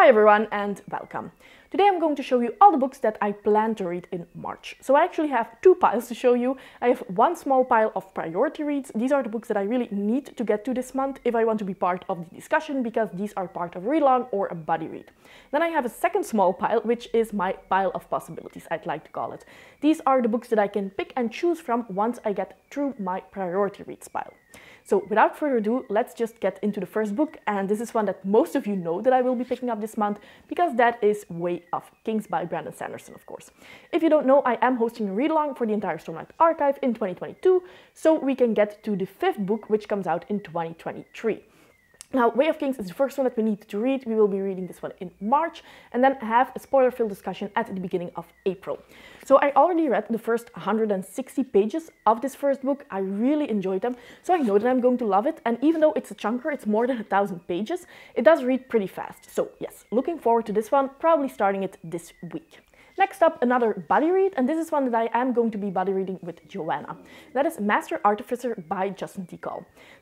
Hi everyone and welcome. Today I'm going to show you all the books that I plan to read in March. So I actually have two piles to show you. I have one small pile of priority reads. These are the books that I really need to get to this month if I want to be part of the discussion because these are part of read along or a buddy read. Then I have a second small pile which is my pile of possibilities, I'd like to call it. These are the books that I can pick and choose from once I get through my priority reads pile. So without further ado, let's just get into the first book. And this is one that most of you know that I will be picking up this month because that is Way of Kings by Brandon Sanderson, of course. If you don't know, I am hosting a read along for the entire Stormlight archive in 2022. So we can get to the fifth book, which comes out in 2023. Now, Way of Kings is the first one that we need to read. We will be reading this one in March and then have a spoiler filled discussion at the beginning of April. So, I already read the first 160 pages of this first book. I really enjoyed them, so I know that I'm going to love it. And even though it's a chunker, it's more than a thousand pages, it does read pretty fast. So, yes, looking forward to this one, probably starting it this week. Next up, another buddy read, and this is one that I am going to be buddy reading with Joanna. That is Master Artificer by Justin T.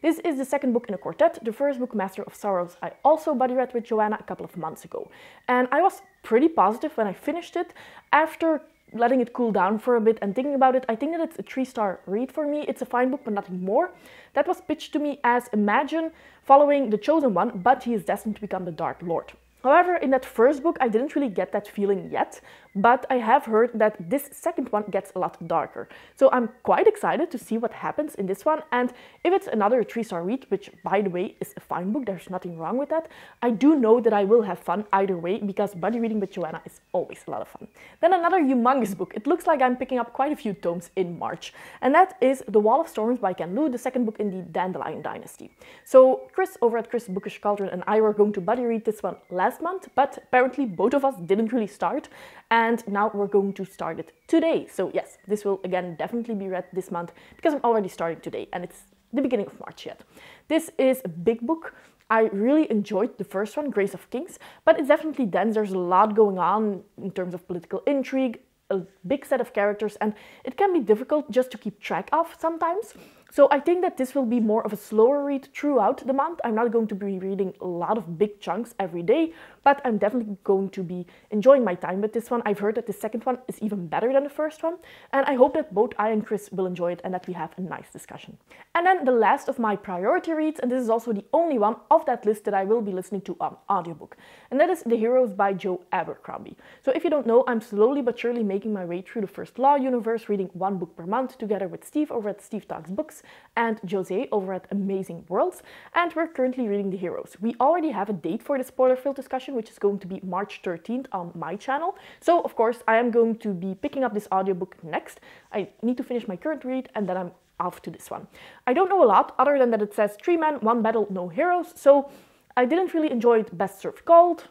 This is the second book in a quartet. The first book, Master of Sorrows, I also buddy read with Joanna a couple of months ago. And I was pretty positive when I finished it. After letting it cool down for a bit and thinking about it, I think that it's a three star read for me. It's a fine book, but nothing more. That was pitched to me as Imagine following the Chosen One, but he is destined to become the Dark Lord. However, in that first book, I didn't really get that feeling yet, but I have heard that this second one gets a lot darker. So I'm quite excited to see what happens in this one. And if it's another three star read, which by the way is a fine book, there's nothing wrong with that, I do know that I will have fun either way because buddy reading with Joanna is always a lot of fun. Then another humongous book. It looks like I'm picking up quite a few tomes in March, and that is The Wall of Storms by Ken Liu, the second book in the Dandelion Dynasty. So Chris over at Chris Bookish Cauldron and I were going to buddy read this one last last month, but apparently both of us didn't really start, and now we're going to start it today. So, yes, this will again definitely be read this month because I'm already starting today and it's the beginning of March yet. This is a big book. I really enjoyed the first one, Grace of Kings, but it's definitely dense. There's a lot going on in terms of political intrigue, a big set of characters, and it can be difficult just to keep track of sometimes. So I think that this will be more of a slower read throughout the month. I'm not going to be reading a lot of big chunks every day, but I'm definitely going to be enjoying my time with this one. I've heard that the second one is even better than the first one, and I hope that both I and Chris will enjoy it and that we have a nice discussion. And then the last of my priority reads, and this is also the only one of that list that I will be listening to on audiobook, and that is The Heroes by Joe Abercrombie. So if you don't know, I'm slowly but surely making my way through the First Law universe, reading one book per month together with Steve over at Steve Talks Books and Jose over at Amazing Worlds, and we're currently reading The Heroes. We already have a date for the spoiler filled discussion which is going to be March 13th on my channel. So, of course, I am going to be picking up this audiobook next. I need to finish my current read and then I'm off to this one. I don't know a lot other than that it says three men, one battle, no heroes. So, I didn't really enjoy Best Served Cold.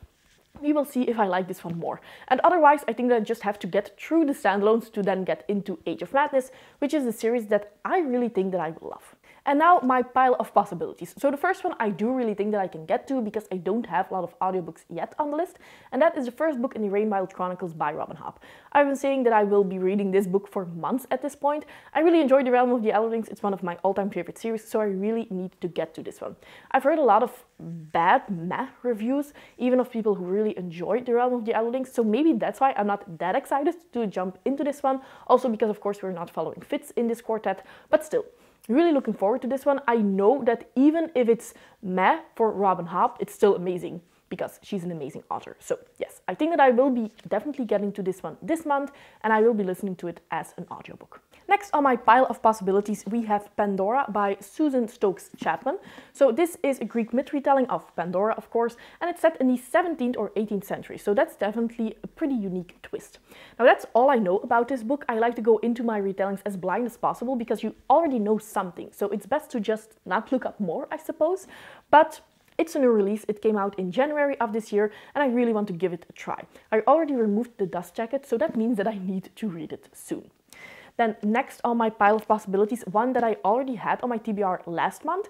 We will see if I like this one more. And otherwise, I think that I just have to get through the standalones to then get into Age of Madness, which is a series that I really think that I will love. And now my pile of possibilities. So the first one I do really think that I can get to because I don't have a lot of audiobooks yet on the list, and that is the first book in the Rainwild Chronicles by Robin Hobb. I've been saying that I will be reading this book for months at this point. I really enjoy The Realm of the Elderlings. It's one of my all-time favorite series, so I really need to get to this one. I've heard a lot of bad meh reviews, even of people who really enjoyed The Realm of the Elderlings, so maybe that's why I'm not that excited to jump into this one. Also because of course we're not following Fitz in this quartet, but still. Really looking forward to this one. I know that even if it's meh for Robin Hobb, it's still amazing because she's an amazing author. So, yes, I think that I will be definitely getting to this one this month and I will be listening to it as an audiobook. Next on my pile of possibilities, we have Pandora by Susan Stokes Chapman. So, this is a Greek myth retelling of Pandora, of course, and it's set in the 17th or 18th century. So, that's definitely a pretty unique twist. Now, that's all I know about this book. I like to go into my retellings as blind as possible because you already know something. So, it's best to just not look up more, I suppose. But it's a new release, it came out in January of this year, and I really want to give it a try. I already removed the dust jacket, so that means that I need to read it soon. Then next on my pile of possibilities, one that I already had on my TBR last month.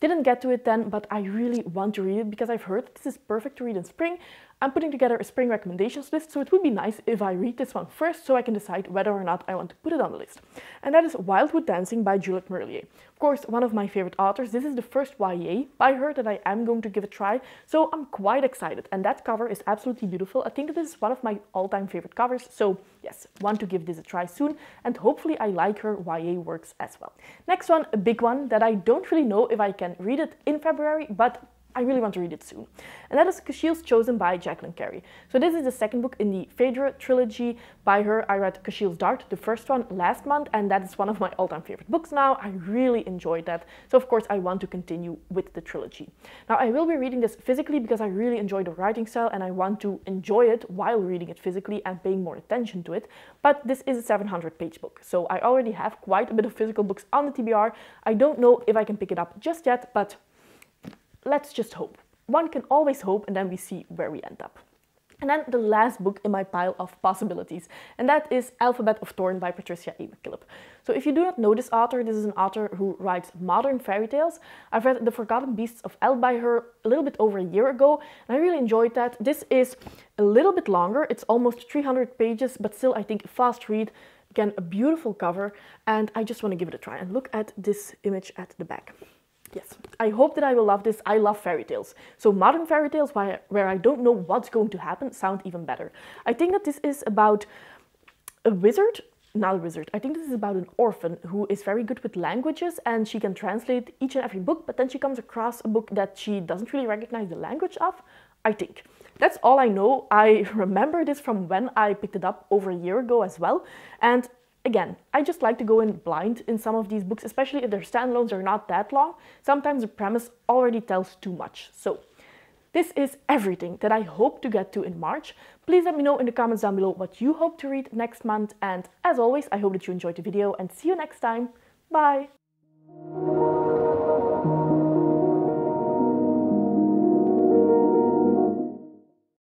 Didn't get to it then, but I really want to read it because I've heard this is perfect to read in spring. I'm putting together a spring recommendations list, so it would be nice if I read this one first so I can decide whether or not I want to put it on the list. And that is Wildwood Dancing by Juliet Marillier. Of course, one of my favorite authors. This is the first YA by her that I am going to give a try, so I'm quite excited. And that cover is absolutely beautiful. I think this is one of my all-time favorite covers, so yes, want to give this a try soon, and hopefully I like her YA works as well. Next one, a big one that I don't really know if I can read it in February, but I really want to read it soon. And that is Kushiel's Chosen by Jacqueline Carey. So this is the second book in the Phèdre trilogy by her. I read Kushiel's Dart, the first one, last month, and that is one of my all-time favorite books now. I really enjoyed that. So of course I want to continue with the trilogy. Now I will be reading this physically because I really enjoy the writing style and I want to enjoy it while reading it physically and paying more attention to it. But this is a 700 page book. So I already have quite a bit of physical books on the TBR. I don't know if I can pick it up just yet, but let's just hope. One can always hope, and then we see where we end up. And then the last book in my pile of possibilities, and that is Alphabet of Thorn by Patricia A. McKillip. So if you do not know this author, this is an author who writes modern fairy tales. I've read The Forgotten Beasts of Eld by her a little bit over a year ago, and I really enjoyed that. This is a little bit longer, it's almost 300 pages, but still I think a fast read. Again, a beautiful cover, and I just want to give it a try. And look at this image at the back. Yes, I hope that I will love this. I love fairy tales. So modern fairy tales where I don't know what's going to happen sound even better. I think that this is about a wizard, not a wizard. I think this is about an orphan who is very good with languages and she can translate each and every book, but then she comes across a book that she doesn't really recognize the language of, I think. That's all I know. I remember this from when I picked it up over a year ago as well. And Again, I just like to go in blind in some of these books, especially if their standalones are not that long. Sometimes the premise already tells too much. So this is everything that I hope to get to in March. Please let me know in the comments down below what you hope to read next month. And as always, I hope that you enjoyed the video and see you next time. Bye!